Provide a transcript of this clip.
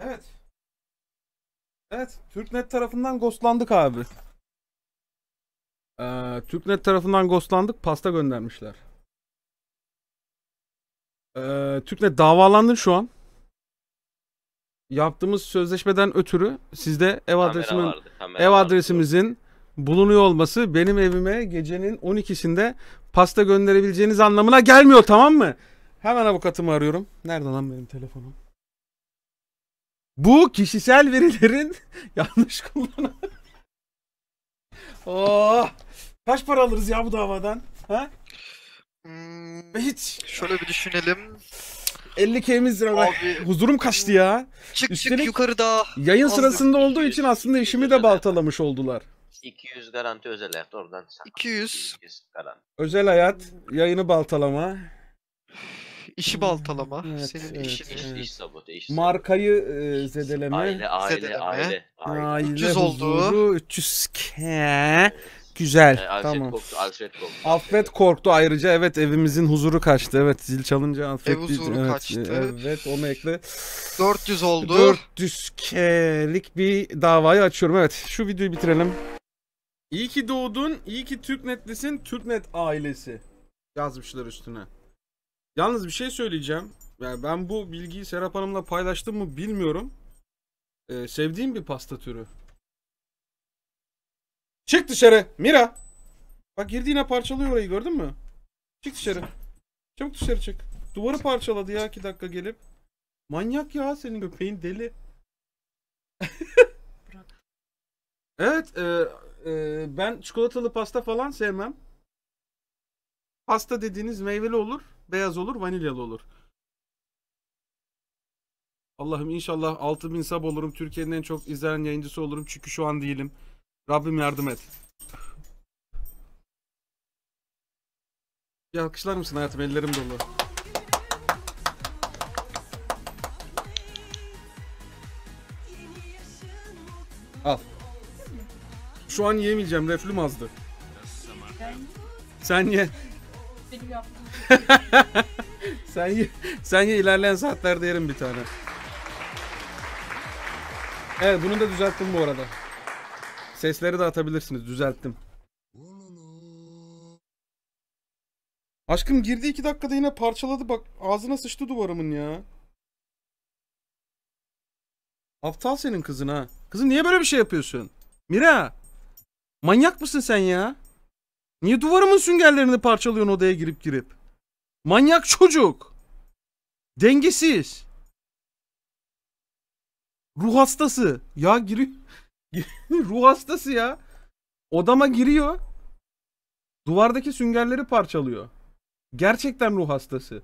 Evet. Evet. Türknet tarafından ghostlandık abi. Ee, Türknet tarafından ghostlandık. Pasta göndermişler. Ee, Türknet davalandın şu an. Yaptığımız sözleşmeden ötürü sizde ev adresimin vardı, ev vardı. adresimizin bulunuyor olması benim evime gecenin 12'sinde pasta gönderebileceğiniz anlamına gelmiyor tamam mı? Hemen avukatımı arıyorum. Nerede lan benim telefonum? Bu kişisel verilerin yanlış kullanımı. oh! Kaç para alırız ya bu davadan? Ha? Hmm, Hiç. şöyle bir düşünelim. 50 k'miz lira. Abi Huzurum kaçtı ya. çık üstelik- çık yukarıda. Yayın sırasında olduğu için aslında işimi de baltalamış oldular. 200 garanti özel hayat oradan sen. 200. 200 garanti. Özel hayat, yayını baltalama, İşi baltalama. Evet, Senin evet, işini. İş, evet. iş sabote, iş markayı e, zedeleme, Aile, aile, Zedeleme. aile, aile. aile 300 oldu. huzuru, 300 k. Güzel, Ee, Alfred tamam. korktu, Alfred korktu. Alfred korktu ayrıca evet evimizin huzuru kaçtı. Evet zil çalınca Alfred Ev huzuru evet, kaçtı. Evet onu ekle. 400 oldu. 400 k'lik bir davayı açıyorum. Evet şu videoyu bitirelim. İyi ki doğdun, iyi ki Türknetlisin, Türknet ailesi. Yazmışlar üstüne. Yalnız bir şey söyleyeceğim. Yani ben bu bilgiyi Serap Hanım'la paylaştım mı bilmiyorum. Ee, sevdiğim bir pasta türü. Çık dışarı Mira. Bak girdi yine parçalıyor orayı gördün mü? Çık dışarı. Çabuk dışarı çık. Duvarı parçaladı ya 2 dakika gelip. Manyak ya senin köpeğin deli. evet e, e, ben çikolatalı pasta falan sevmem. Pasta dediğiniz meyveli olur, beyaz olur, vanilyalı olur. Allah'ım inşallah 6000 sub olurum. Türkiye'nin en çok izlenen yayıncısı olurum. Çünkü şu an değilim. Rabbim yardım et. Bir alkışlar mısın hayatım? Ellerim dolu. Al. Şu an yiyemeyeceğim. Reflüm azdı. Sen ye. Benim yaptığım Sen ye. Sen ye ilerleyen saatlerde yerim bir tane. Evet bunu da düzelttim bu arada. Sesleri de atabilirsiniz. Düzelttim. Aşkım girdi iki dakikada yine parçaladı bak ağzına sıçtı duvarımın ya. Aptal senin kızın ha. Kızım niye böyle bir şey yapıyorsun? Mira. Manyak mısın sen ya? Niye duvarımın süngerlerini parçalıyorsun odaya girip girip? Manyak çocuk. Dengesiz. Ruh hastası. Ya giriyor. Ruh hastası ya. Odama giriyor. Duvardaki süngerleri parçalıyor. Gerçekten ruh hastası.